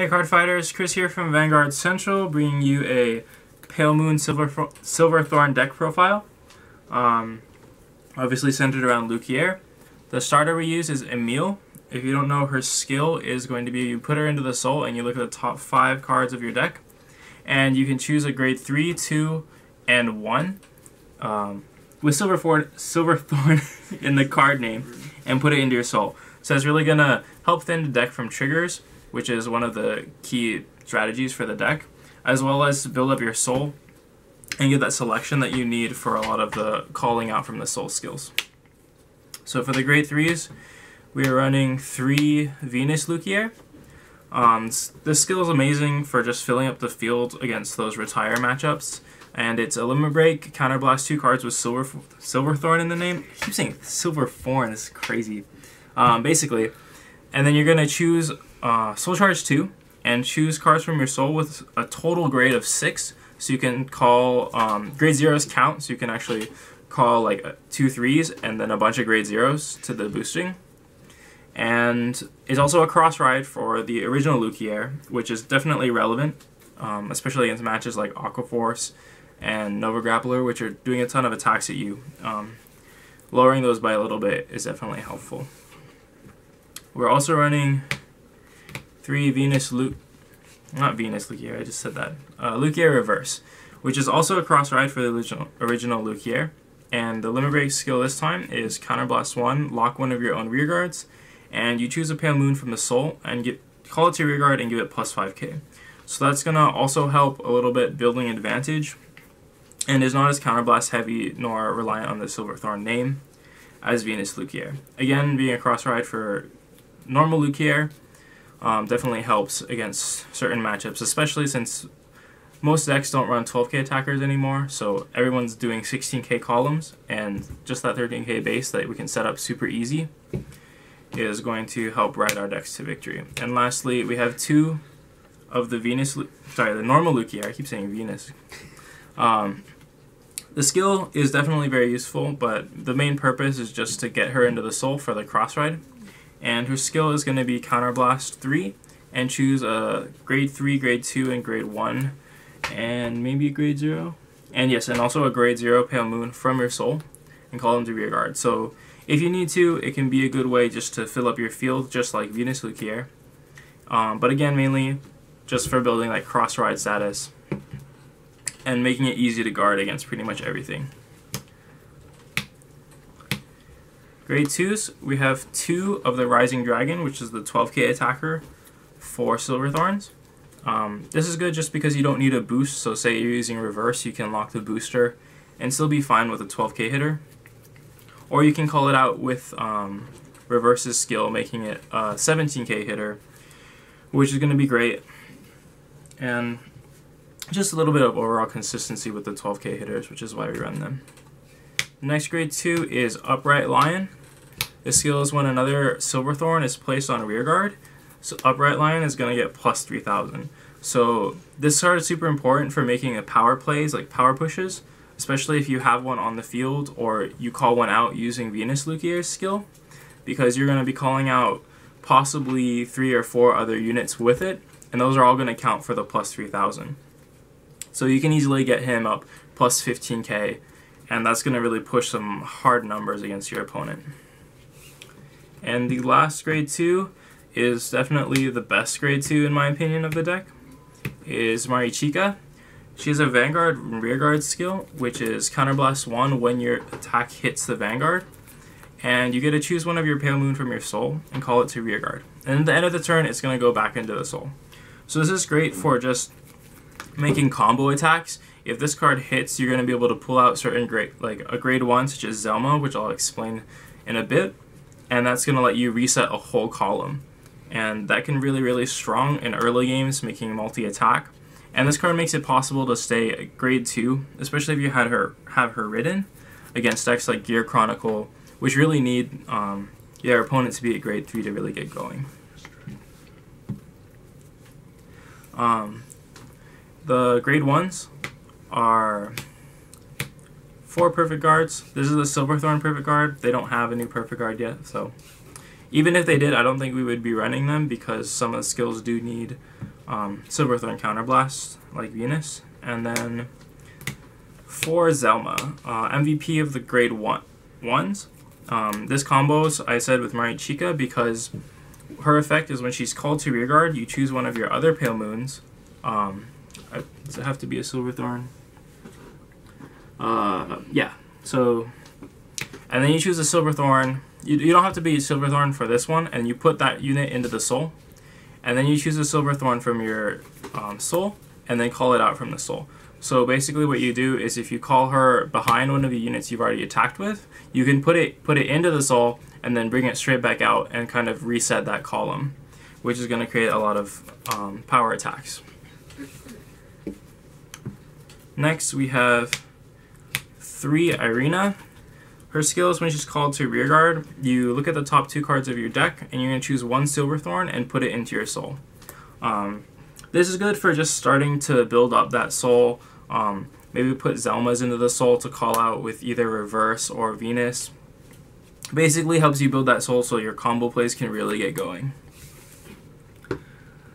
Hey card fighters, Chris here from Vanguard Central, bringing you a Pale Moon Silver Silverthorn deck profile. Um, obviously centered around Luquier. The starter we use is Emil. If you don't know, her skill is going to be you put her into the soul and you look at the top five cards of your deck, and you can choose a grade three, two, and one. Um, with Silverthorn, Silverthorn in the card name, and put it into your soul. So it's really gonna help thin the deck from triggers which is one of the key strategies for the deck, as well as build up your soul and get that selection that you need for a lot of the calling out from the soul skills. So for the grade threes, we are running three Venus Luquier. Um, this skill is amazing for just filling up the field against those retire matchups. And it's a limit break, counterblast two cards with silver Silverthorn in the name. I keep saying Silverthorn, this is crazy. Um, basically, and then you're gonna choose uh, Soul Charge 2 and choose cards from your soul with a total grade of 6. So you can call, um, grade zeros count, so you can actually call like two threes and then a bunch of grade zeros to the boosting. And it's also a cross ride for the original Luquier, which is definitely relevant, um, especially against matches like Aqua Force and Nova Grappler, which are doing a ton of attacks at you. Um, lowering those by a little bit is definitely helpful. We're also running three Venus Luke, not Venus Luquier, I just said that. Uh, Luquier Reverse, which is also a cross ride for the original, original Luquier. And the limit break skill this time is Counterblast 1, lock one of your own rear guards, and you choose a Pale Moon from the Soul and get call it to rear guard and give it plus 5k. So that's going to also help a little bit building advantage and is not as counterblast heavy nor reliant on the Silverthorn name as Venus Luquier. Again, being a cross ride for normal Luquier, um, definitely helps against certain matchups, especially since most decks don't run 12k attackers anymore, so everyone's doing 16k columns, and just that 13k base that we can set up super easy is going to help ride our decks to victory. And lastly, we have two of the Venus, sorry, the normal Luquier, I keep saying Venus. Um, the skill is definitely very useful, but the main purpose is just to get her into the soul for the cross ride and her skill is going to be Counterblast 3 and choose a grade 3, grade 2, and grade 1 and maybe a grade 0. And yes, and also a grade 0 Pale Moon from your soul and call them to rear guard. So if you need to, it can be a good way just to fill up your field just like Venus Luquier. Um, but again, mainly just for building like cross ride status and making it easy to guard against pretty much everything. Grade 2s, we have two of the Rising Dragon, which is the 12k attacker for Silverthorns. Um, this is good just because you don't need a boost, so say you're using reverse, you can lock the booster and still be fine with a 12k hitter. Or you can call it out with um, reverse's skill, making it a 17k hitter, which is going to be great. And just a little bit of overall consistency with the 12k hitters, which is why we run them. Next grade 2 is Upright Lion. This skill is when another Silverthorn is placed on rearguard. So Upright Lion is going to get plus 3000. So this card is super important for making a power plays, like power pushes, especially if you have one on the field or you call one out using Venus Luquier's skill, because you're going to be calling out possibly three or four other units with it, and those are all going to count for the plus 3000. So you can easily get him up plus 15k, and that's going to really push some hard numbers against your opponent. And the last grade 2 is definitely the best grade 2 in my opinion of the deck, is Marichika. She has a Vanguard Rearguard skill, which is Counterblast 1 when your attack hits the Vanguard. And you get to choose one of your Pale Moon from your Soul and call it to Rearguard. And at the end of the turn, it's going to go back into the Soul. So this is great for just making combo attacks. If this card hits, you're going to be able to pull out certain grade, like a grade 1 such as Zelma, which I'll explain in a bit and that's going to let you reset a whole column. And that can really, really strong in early games, making multi-attack. And this card makes it possible to stay at grade 2, especially if you had her have her ridden against decks like Gear Chronicle, which really need um, your opponent to be at grade 3 to really get going. Um, the grade 1s are four perfect guards. This is the Silverthorn perfect guard. They don't have a new perfect guard yet, so even if they did, I don't think we would be running them because some of the skills do need um, Silverthorn Counterblast, like Venus. And then for Zelma, uh, MVP of the grade one ones. Um, this combos I said with Marichika because her effect is when she's called to rearguard, you choose one of your other Pale Moons. Um, does it have to be a Silverthorn? Uh, yeah. So, and then you choose a Silverthorn. You, you don't have to be Silverthorn for this one, and you put that unit into the soul. And then you choose a Silverthorn from your um, soul, and then call it out from the soul. So basically what you do is if you call her behind one of the units you've already attacked with, you can put it put it into the soul and then bring it straight back out and kind of reset that column, which is going to create a lot of um, power attacks. Next we have 3 Irina. Her skill is when she's called to rearguard, you look at the top two cards of your deck and you're going to choose one Silverthorn and put it into your soul. Um, this is good for just starting to build up that soul. Um, maybe put Zelma's into the soul to call out with either Reverse or Venus. Basically helps you build that soul so your combo plays can really get going.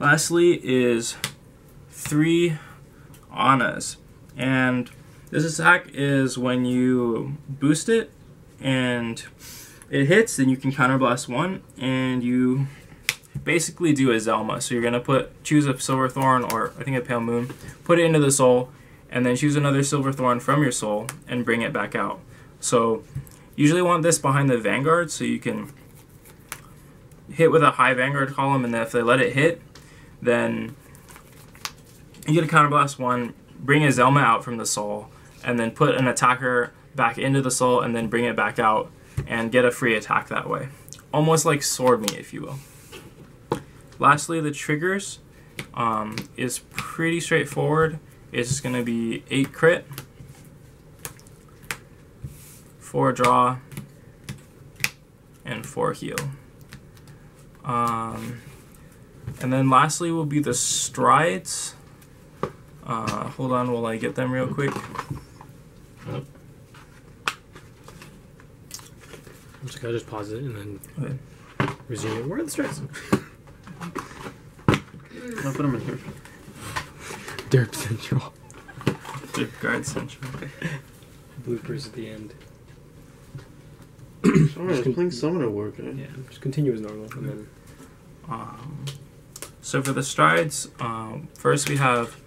Lastly is three Annas. And this attack is when you boost it and it hits, then you can counterblast one and you basically do a Zelma. So you're gonna put choose a Silver Thorn or I think a Pale Moon, put it into the soul, and then choose another Silver Thorn from your soul and bring it back out. So usually want this behind the Vanguard so you can hit with a high Vanguard column and then if they let it hit, then you get a counterblast one, bring a Zelma out from the soul, and then put an attacker back into the soul and then bring it back out and get a free attack that way. Almost like Sword Me, if you will. Lastly, the triggers um, is pretty straightforward. It's going to be 8 crit, 4 draw, and 4 heal. Um, and then lastly will be the strides. Uh, hold on while I get them real quick. I'm just gonna just pause it and then okay. resume it. Where are the strides? I'll put them in here. Derp Central. Derp Guard Central. Bloopers at the end. Alright, I was playing Summoner Work. Eh? Yeah, just continue as normal. And then... Um, so for the strides, um, first we have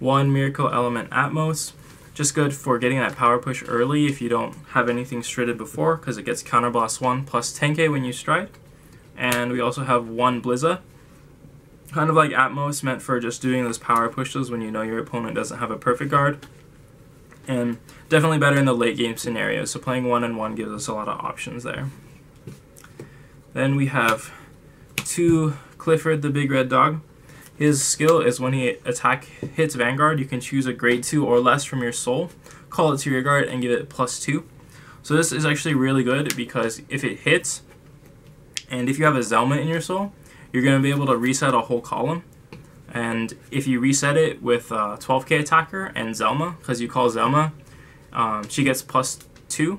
one Miracle Element Atmos. Just good for getting that power push early if you don't have anything strided before, because it gets Counterblast 1 plus 10k when you stride. And we also have one Blizza, kind of like Atmos, meant for just doing those power pushes when you know your opponent doesn't have a perfect guard. And definitely better in the late game scenario, so playing one and one gives us a lot of options there. Then we have two Clifford the Big Red Dog. His skill is when he attack hits Vanguard, you can choose a grade 2 or less from your soul, call it to your guard, and give it plus 2. So this is actually really good because if it hits, and if you have a Zelma in your soul, you're going to be able to reset a whole column. And if you reset it with uh, 12k attacker and Zelma, because you call Zelma, um, she gets plus 2.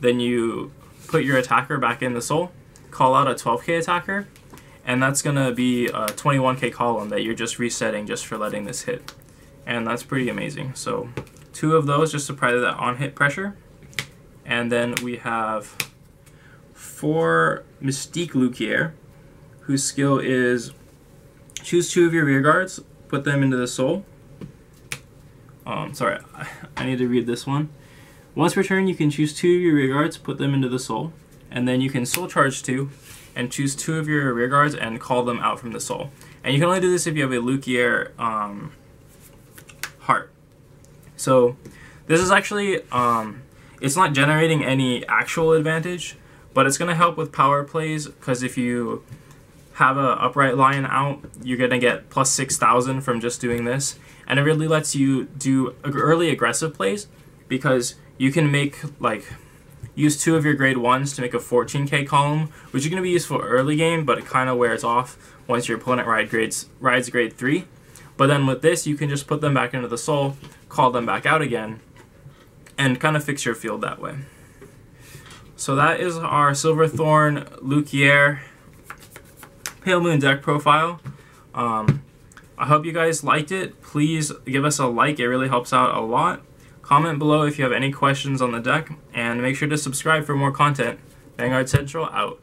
Then you put your attacker back in the soul, call out a 12k attacker, and that's going to be a 21k column that you're just resetting just for letting this hit. And that's pretty amazing. So two of those just to apply that on-hit pressure. And then we have four Mystique Luquier, whose skill is choose two of your rear guards, put them into the soul. Um, sorry, I need to read this one. Once per turn, you can choose two of your rear guards, put them into the soul, and then you can soul charge two, and choose two of your rear guards and call them out from the soul. And you can only do this if you have a Luquier um, heart. So this is actually, um, it's not generating any actual advantage, but it's going to help with power plays because if you have a upright lion out, you're going to get plus 6,000 from just doing this. And it really lets you do early aggressive plays because you can make like use two of your grade ones to make a 14k column, which is going to be useful early game, but it kind of wears off once your opponent ride grades, rides grade 3. But then with this, you can just put them back into the soul, call them back out again, and kind of fix your field that way. So that is our Silverthorn Luquier Pale Moon deck profile. Um, I hope you guys liked it. Please give us a like, it really helps out a lot. Comment below if you have any questions on the deck, and make sure to subscribe for more content. Vanguard Central out.